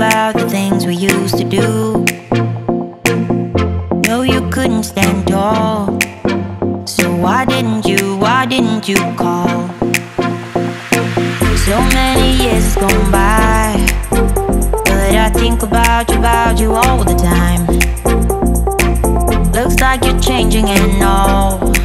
about the things we used to do. No, you couldn't stand tall. So why didn't you, why didn't you call? So many years gone by. But I think about you, about you all the time. Looks like you're changing and all.